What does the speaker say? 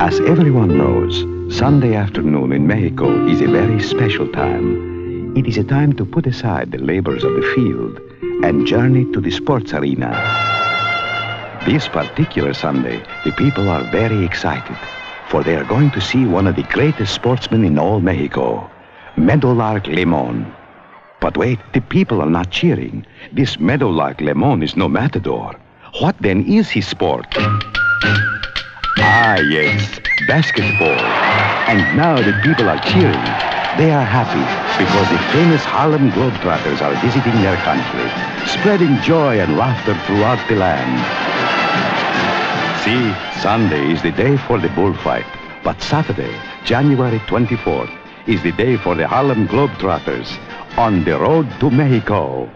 As everyone knows, Sunday afternoon in Mexico is a very special time. It is a time to put aside the labors of the field and journey to the sports arena. This particular Sunday, the people are very excited, for they are going to see one of the greatest sportsmen in all Mexico, Meadowlark Lemon. But wait, the people are not cheering. This Meadowlark Lemon is no matador. What then is his sport? Ah, yes, basketball. And now that people are cheering, they are happy because the famous Harlem Globetrotters are visiting their country, spreading joy and laughter throughout the land. See, Sunday is the day for the bullfight, but Saturday, January 24th, is the day for the Harlem Globetrotters on the road to Mexico.